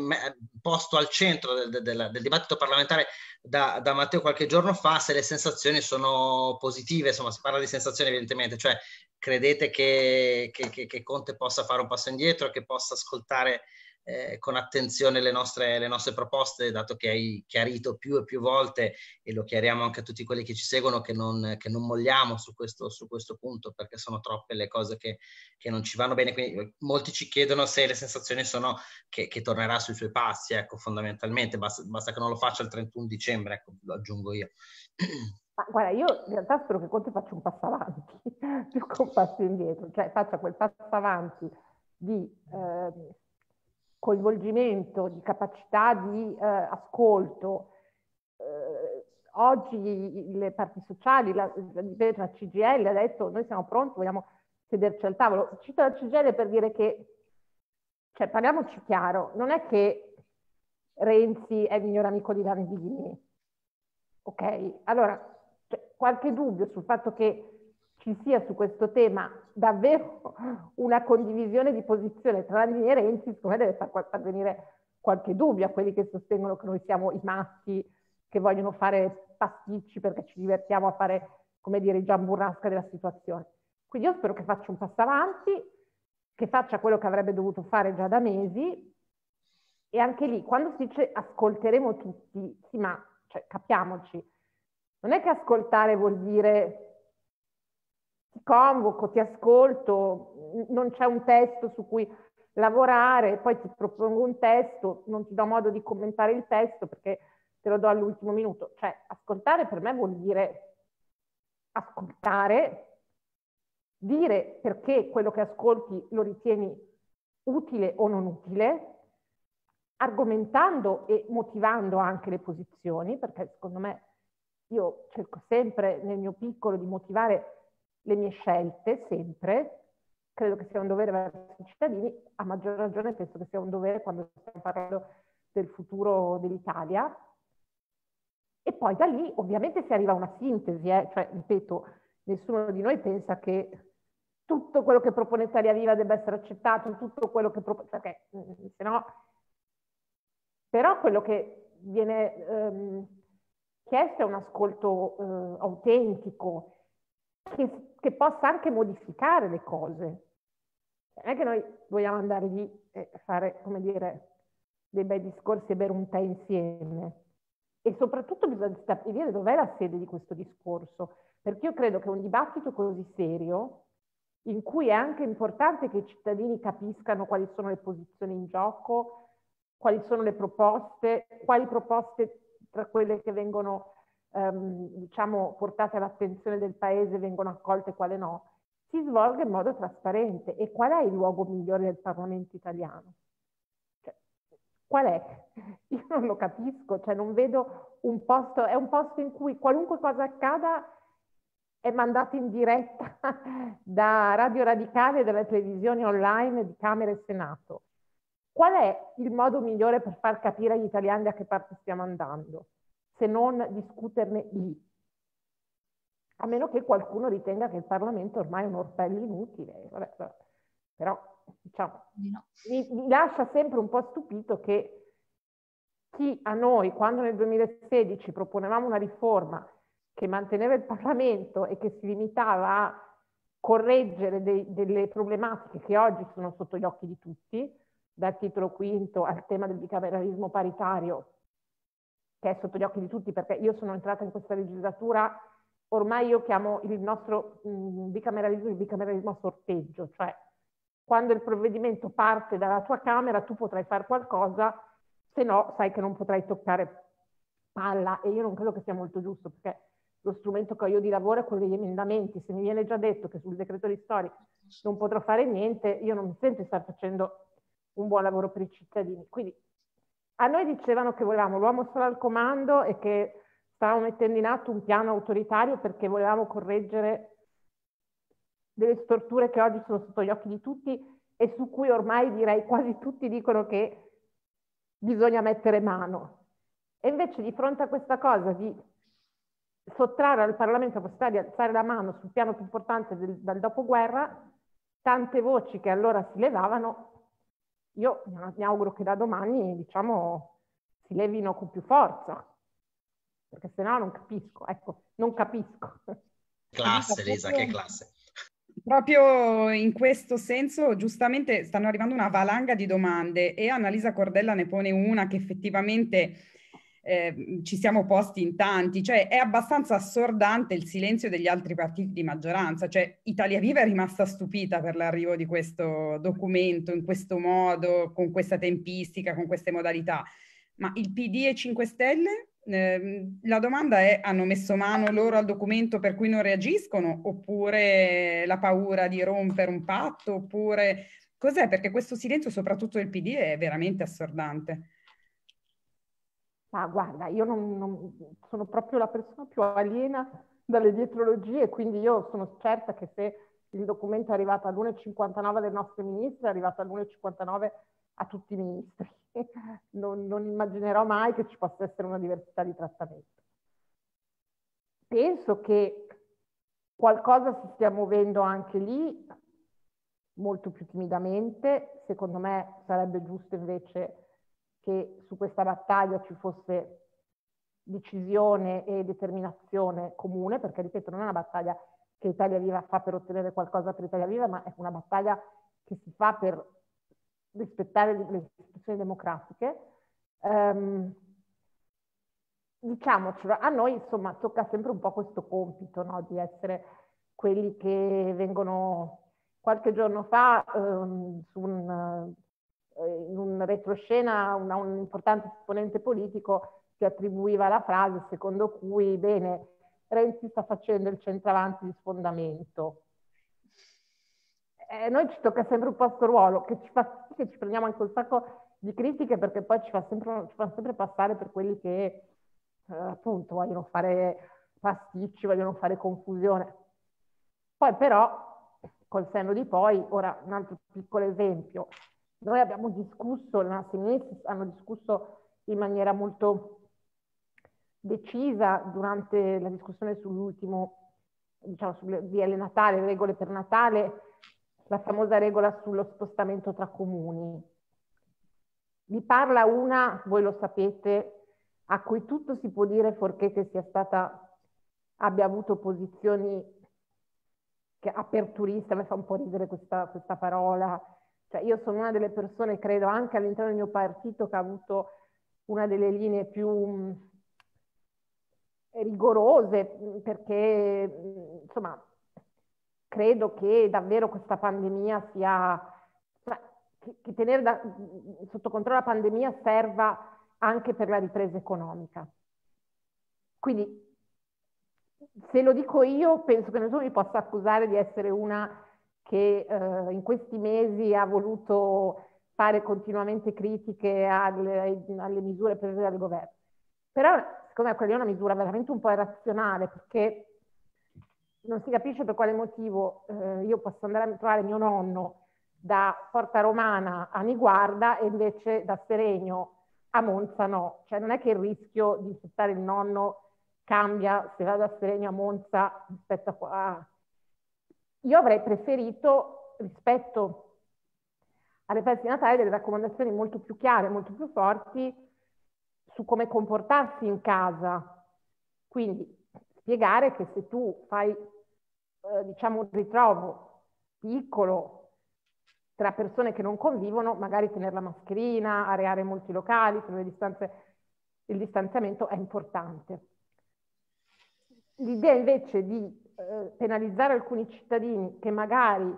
posto al centro del, del, del dibattito parlamentare da, da, Matteo qualche giorno fa, se le sensazioni sono positive, insomma si parla di sensazioni evidentemente, cioè credete che, che, che Conte possa fare un passo indietro, che possa ascoltare eh, con attenzione le nostre, le nostre, proposte, dato che hai chiarito più e più volte, e lo chiariamo anche a tutti quelli che ci seguono, che non, che non molliamo su questo, su questo, punto, perché sono troppe le cose che, che, non ci vanno bene. Quindi eh, molti ci chiedono se le sensazioni sono che, che tornerà sui suoi passi, ecco, fondamentalmente, basta, basta, che non lo faccia il 31 dicembre, ecco, lo aggiungo io. *clears throat* Ma guarda, io in realtà spero che Conte faccia un passo avanti, *laughs* più che un passo indietro, cioè faccia quel passo avanti di... Eh, coinvolgimento, di capacità di eh, ascolto. Eh, oggi le parti sociali, la, la, CGL ha detto noi siamo pronti, vogliamo sederci al tavolo. Cito la CGL per dire che, cioè parliamoci chiaro, non è che Renzi è il miglior amico di Landini, ok? Allora, qualche dubbio sul fatto che ci sia su questo tema davvero una condivisione di posizione tra Landini e Renzi, secondo me deve far, venire qualche dubbio a quelli che sostengono che noi siamo i matti che vogliono fare pasticci perché ci divertiamo a fare, come dire, il giamburrasca della situazione. Quindi io spero che faccia un passo avanti, che faccia quello che avrebbe dovuto fare già da mesi e anche lì, quando si dice ascolteremo tutti, sì, ma cioè, capiamoci, non è che ascoltare vuol dire convoco, ti ascolto, non c'è un testo su cui lavorare, poi ti propongo un testo, non ti do modo di commentare il testo perché te lo do all'ultimo minuto. Cioè, ascoltare per me vuol dire ascoltare, dire perché quello che ascolti lo ritieni utile o non utile, argomentando e motivando anche le posizioni, perché secondo me io cerco sempre nel mio piccolo di motivare le mie scelte sempre, credo che sia un dovere verso i cittadini, a maggior ragione penso che sia un dovere quando stiamo parlando del futuro dell'Italia. E poi da lì ovviamente si arriva a una sintesi, eh? cioè ripeto, nessuno di noi pensa che tutto quello che propone Italia Viva debba essere accettato, tutto quello che propone, perché mm, se no... Però quello che viene ehm, chiesto è un ascolto eh, autentico, che, che possa anche modificare le cose. Non è che noi vogliamo andare lì e fare, come dire, dei bei discorsi e bere un tè insieme. E soprattutto bisogna stabilire dov'è la sede di questo discorso. perché io credo che un dibattito così serio, in cui è anche importante che i cittadini capiscano quali sono le posizioni in gioco, quali sono le proposte, quali proposte tra quelle che vengono ehm, diciamo, portate all'attenzione del Paese vengono accolte e quale no, si svolga in modo trasparente. E qual è il luogo migliore del Parlamento italiano? Cioè, qual è? *laughs* Io non lo capisco, cioè non vedo un posto, è un posto in cui qualunque cosa accada è mandato in diretta *laughs* da Radio Radicale e dalle televisioni online di Camera e Senato. Qual è il modo migliore per far capire agli italiani da che parte stiamo andando, se non discuterne lì? A meno che qualcuno ritenga che il Parlamento ormai è un orpello inutile. Vabbè, vabbè. Però, diciamo, no. mi, mi lascia sempre un po' stupito che chi a noi, quando nel 2016 proponevamo una riforma che manteneva il Parlamento e che si limitava a correggere dei, delle problematiche che oggi sono sotto gli occhi di tutti, dal titolo quinto al tema del bicameralismo paritario, che è sotto gli occhi di tutti perché io sono entrata in questa legislatura, ormai io chiamo il nostro mh, mm, bicameralismo il bicameralismo a sorteggio, cioè quando il provvedimento parte dalla tua Camera tu potrai fare qualcosa, se no sai che non potrai toccare palla e io non credo che sia molto giusto perché lo strumento che ho io di lavoro è quello degli emendamenti. Se mi viene già detto che sul decreto di storia non potrò fare niente, io non mi sento di stare facendo un buon lavoro per i cittadini. Quindi a noi dicevano che volevamo l'uomo solo al comando e che stavamo mettendo in atto un piano autoritario perché volevamo correggere delle storture che oggi sono sotto gli occhi di tutti e su cui ormai direi quasi tutti dicono che bisogna mettere mano. E invece di fronte a questa cosa di sottrarre al Parlamento la possibilità di alzare la mano sul piano più importante del, dal dopoguerra, tante voci che allora si levavano, io mi auguro che da domani, diciamo, si levino con più forza, perché se no non capisco, ecco, non capisco. Classe, Lisa, che classe. Proprio in questo senso, giustamente stanno arrivando una valanga di domande e Annalisa Cordella ne pone una che effettivamente eh, ci siamo posti in tanti, cioè è abbastanza assordante il silenzio degli altri partiti di maggioranza, cioè Italia Viva è rimasta stupita per l'arrivo di questo documento in questo modo, con questa tempistica, con queste modalità, ma il PD e 5 Stelle? Eh, la domanda è, hanno messo mano loro al documento per cui non reagiscono oppure la paura di rompere un patto oppure cos'è? Perché questo silenzio soprattutto del PD è veramente assordante. Ma guarda, io non, non, sono proprio la persona più aliena dalle dietrologie, quindi io sono certa che se il documento è arrivato all'1,59 del nostro ministro, è arrivato all'1,59 a tutti i ministri. *laughs* Non, non immaginerò mai che ci possa essere una diversità di trattamento. Penso che qualcosa si stia muovendo anche lì, molto più timidamente. Secondo me sarebbe giusto invece che su questa battaglia ci fosse decisione e determinazione comune, perché ripeto, non è una battaglia che Italia Viva fa per ottenere qualcosa per Italia Viva, ma è una battaglia che si fa per rispettare le istituzioni democratiche. Um, diciamocelo, a noi insomma tocca sempre un po' questo compito no? di essere quelli che vengono qualche giorno fa um, su un in un retroscena una, un importante esponente politico si attribuiva la frase secondo cui, bene, Renzi sta facendo il centravanti di sfondamento. Eh, noi ci tocca sempre un po' questo ruolo, che ci fa che ci prendiamo anche un sacco di critiche perché poi ci fa sempre, ci fa sempre passare per quelli che eh, appunto vogliono fare pasticci, vogliono fare confusione. Poi però, col senno di poi, ora un altro piccolo esempio, noi abbiamo discusso, nostre ministre hanno discusso in maniera molto decisa durante la discussione sull'ultimo, diciamo, sulle DL Natale, regole per Natale, la famosa regola sullo spostamento tra comuni. Vi parla una, voi lo sapete, a cui tutto si può dire fuorché che sia stata, abbia avuto posizioni che aperturiste, a me fa un po' ridere questa, questa parola, cioè io sono una delle persone, credo, anche all'interno del mio partito che ha avuto una delle linee più, rigorose perché insomma credo che davvero questa pandemia sia che tenere da, sotto controllo la pandemia serva anche per la ripresa economica. Quindi se lo dico io, penso che nessuno mi possa accusare di essere una che eh, in questi mesi ha voluto fare continuamente critiche alle, alle, misure prese dal governo. Però, secondo me, quella è una misura veramente un po' irrazionale, perché non si capisce per quale motivo eh, io posso andare a trovare mio nonno da Porta Romana a Niguarda e invece da Seregno a Monza no. Cioè non è che il rischio di infettare il nonno cambia se vado a Seregno a Monza rispetto a. Io avrei preferito rispetto alle feste Natale delle raccomandazioni molto più chiare, molto più forti su come comportarsi in casa. Quindi spiegare che se tu fai eh, diciamo un ritrovo piccolo tra persone che non convivono, magari tenere la mascherina, areare molti locali, distanze, il distanziamento è importante. L'idea invece di eh, penalizzare alcuni cittadini che magari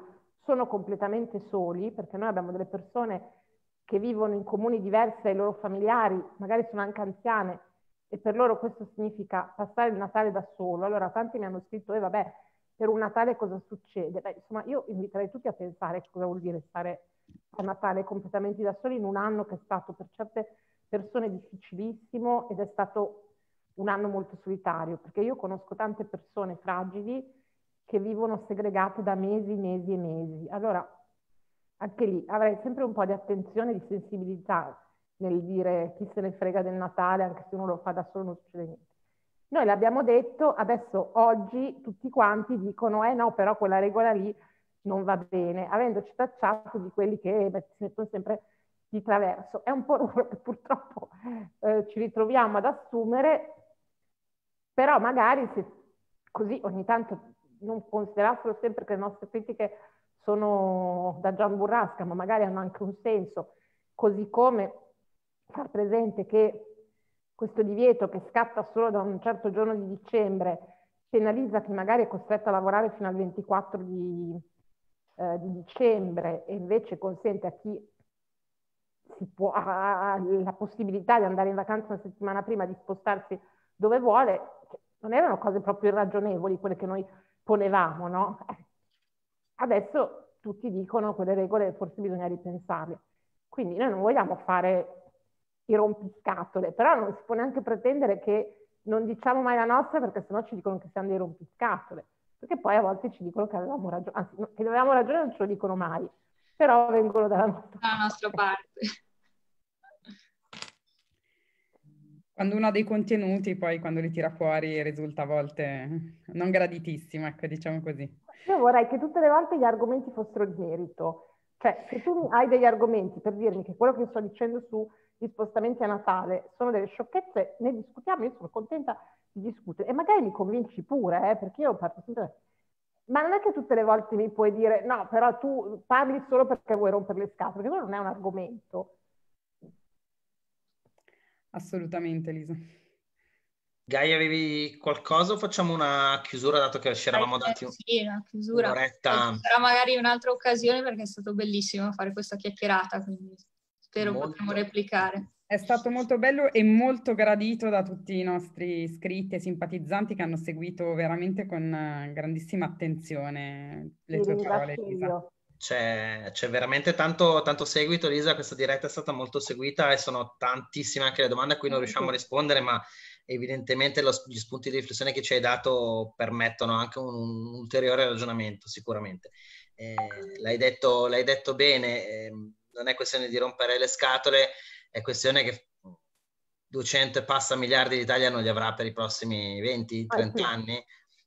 sono completamente soli, perché noi abbiamo delle persone che vivono in comuni diversi dai loro familiari, magari sono anche anziane, e per loro questo significa passare il Natale da solo. Allora tanti mi hanno scritto, eh vabbè, per un Natale cosa succede? Beh, insomma, io inviterei tutti a pensare cosa vuol dire stare a Natale completamente da soli in un anno che è stato per certe persone difficilissimo ed è stato un anno molto solitario, perché io conosco tante persone fragili che vivono segregate da mesi, mesi e mesi. Allora, anche lì avrei sempre un po' di attenzione e di sensibilità nel dire chi se ne frega del Natale, anche se uno lo fa da solo non succede niente. Noi l'abbiamo detto, adesso oggi tutti quanti dicono eh no, però quella regola lì non va bene, avendoci tacciato di quelli che beh, si mettono sempre di traverso. È un po' quello *laughs* che purtroppo eh, ci ritroviamo ad assumere, però magari se così ogni tanto non considerassero sempre che le nostre critiche sono da Gian Burrasca, ma magari hanno anche un senso, così come far presente che questo divieto che scatta solo da un certo giorno di dicembre penalizza chi magari è costretto a lavorare fino al 24 di, eh, di dicembre e invece consente a chi può, ha la possibilità di andare in vacanza una settimana prima di spostarsi dove vuole, non erano cose proprio irragionevoli quelle che noi ponevamo, no? Adesso tutti dicono quelle regole forse bisogna ripensarle. Quindi noi non vogliamo fare i rompiscatole, però non si può neanche pretendere che non diciamo mai la nostra perché sennò ci dicono che siamo dei rompiscatole, perché poi a volte ci dicono che avevamo ragione, anzi che avevamo ragione non ce lo dicono mai, però vengono dalla nostra, dalla nostra parte. Quando uno ha dei contenuti, poi quando li tira fuori risulta a volte non graditissimo, ecco, diciamo così. Io vorrei che tutte le volte gli argomenti fossero di merito. Cioè, se tu hai degli argomenti per dirmi che quello che sto dicendo su gli spostamenti a Natale sono delle sciocchezze, ne discutiamo, io sono contenta di discutere e magari mi convinci pure, eh, perché io parto sempre... Ma non è che tutte le volte mi puoi dire no, però tu parli solo perché vuoi rompere le scatole, perché quello non è un argomento. Assolutamente, Lisa. Gaia, avevi qualcosa o facciamo una chiusura dato che ci eravamo dati un... Sì, una chiusura. Un'oretta. Sarà magari un'altra occasione perché è stato bellissimo fare questa chiacchierata, quindi spero molto. potremo replicare. È stato molto bello e molto gradito da tutti i nostri iscritti e simpatizzanti che hanno seguito veramente con grandissima attenzione le tue parole, Lisa. C'è, c'è, veramente tanto, tanto, seguito, Lisa. Questa diretta è stata molto seguita e sono tantissime anche le domande a cui non riusciamo a rispondere, ma evidentemente lo, gli spunti di riflessione che ci hai dato permettono anche un, un ulteriore ragionamento, sicuramente. Eh, l'hai, detto, l'hai, detto, bene. Eh, non è questione di rompere le scatole, è questione che 200 e passa miliardi d'Italia non li avrà per i prossimi 20-30 anni,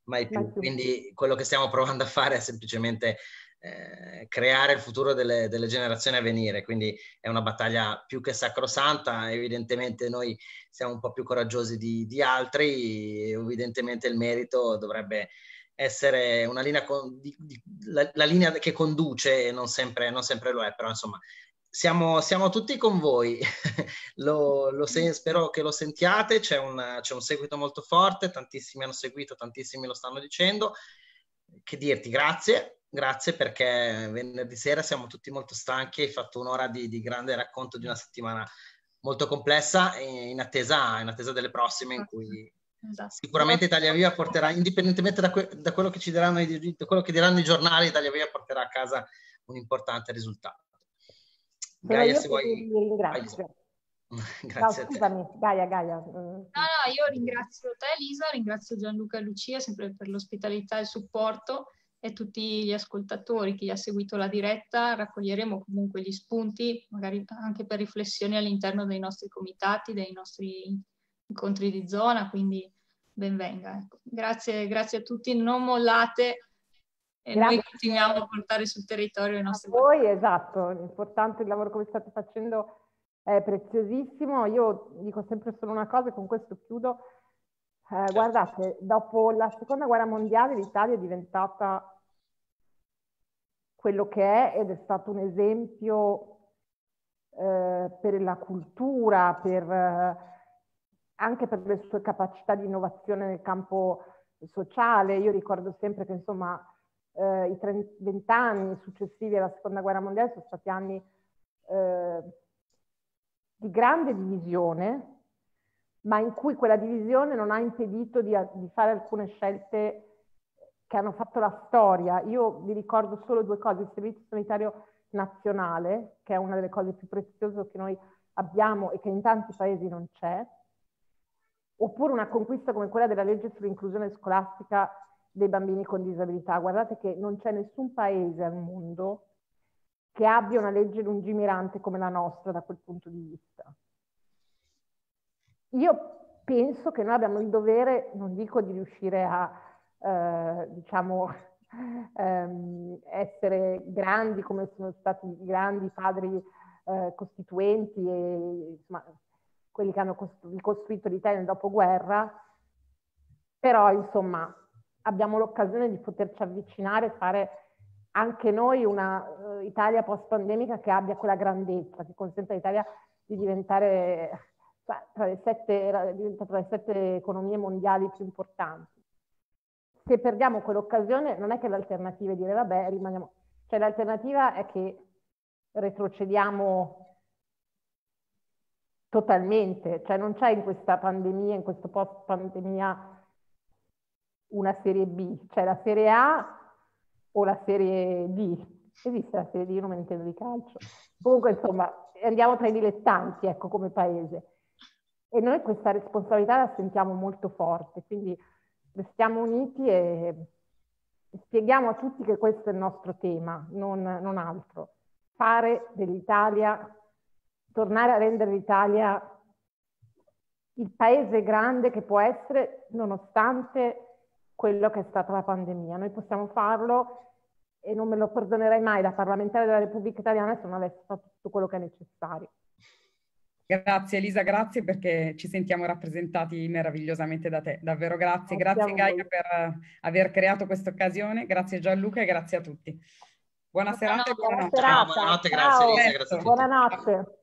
mai più. Quindi quello che stiamo provando a fare è semplicemente eh, creare il futuro delle, delle, generazioni a venire. Quindi è una battaglia più che sacrosanta. Evidentemente noi siamo un po' più coraggiosi di, di altri, evidentemente il merito dovrebbe essere una linea, con, di, di, la, la, linea che conduce non sempre, non sempre lo è, però insomma siamo, siamo, tutti con voi, *laughs* lo, lo sen- spero che lo sentiate, c'è un, c'è un, seguito molto forte, tantissimi hanno seguito, tantissimi lo stanno dicendo. Che dirti, grazie, grazie perché venerdì sera siamo tutti molto stanchi, hai fatto un'ora di, di grande racconto di una settimana molto complessa e in attesa, in attesa delle prossime in cui esatto. sicuramente Italia Viva porterà, indipendentemente da, que- da quello che ci diranno i, da quello che diranno i giornali, Italia Viva porterà a casa un importante risultato. Gaia, se vuoi... Ringrazio. *laughs* Grazie no, scusami, Gaia, Gaia. No, no, io ringrazio te Elisa, ringrazio Gianluca e Lucia sempre per l'ospitalità e il supporto e tutti gli ascoltatori, chi ha seguito la diretta, raccoglieremo comunque gli spunti, magari anche per riflessioni all'interno dei nostri comitati, dei nostri incontri di zona, quindi benvenga. Ecco. Grazie, grazie a tutti, non mollate e Grazie. noi continuiamo a portare sul territorio i nostri... A voi, esatto, l'importante il lavoro che state facendo è preziosissimo. Io dico sempre solo una cosa e con questo chiudo. Eh, certo. guardate, dopo la seconda guerra mondiale l'Italia è diventata quello che è ed è stato un esempio eh, per la cultura, per, eh, anche per le sue capacità di innovazione nel campo sociale. Io ricordo sempre che insomma eh, i 20 anni successivi alla seconda guerra mondiale sono stati anni eh, di grande divisione, ma in cui quella divisione non ha impedito di, di, fare alcune scelte che hanno fatto la storia. Io vi ricordo solo due cose, il Servizio Sanitario Nazionale, che è una delle cose più preziose che noi abbiamo e che in tanti paesi non c'è, oppure una conquista come quella della legge sull'inclusione scolastica dei bambini con disabilità. Guardate che non c'è nessun paese al mondo che abbia una legge lungimirante come la nostra da quel punto di vista. Io penso che noi abbiamo il dovere, non dico di riuscire a, eh, diciamo, *laughs* ehm, essere grandi come sono stati i grandi padri eh, costituenti e insomma, quelli che hanno ricostruito l'Italia nel dopoguerra, però insomma abbiamo l'occasione di poterci avvicinare e fare anche noi una uh, Italia post-pandemica che abbia quella grandezza, che consenta all'Italia di diventare cioè, tra, le sette, tra le sette economie mondiali più importanti. Se perdiamo quell'occasione non è che l'alternativa è dire vabbè rimaniamo, cioè l'alternativa è che retrocediamo totalmente, cioè non c'è in questa pandemia, in questo post-pandemia una serie B, cioè la serie A o la serie D. Esiste la serie D, non me ne intendo di calcio. Comunque, insomma, andiamo tra i dilettanti, ecco, come paese. E noi questa responsabilità la sentiamo molto forte, quindi restiamo uniti e spieghiamo a tutti che questo è il nostro tema, non, non altro. Fare dell'Italia, tornare a rendere l'Italia il paese grande che può essere nonostante quello che è stata la pandemia. Noi possiamo farlo e non me lo perdonerei mai da parlamentare della Repubblica Italiana se non avessi fatto tutto quello che è necessario. Grazie Elisa, grazie perché ci sentiamo rappresentati meravigliosamente da te. Davvero grazie. Grazie, grazie Gaia per aver creato questa occasione. Grazie Gianluca e grazie a tutti. Buona serata e buonanotte. Buonanotte, grazie Elisa, grazie a tutti. Buonanotte.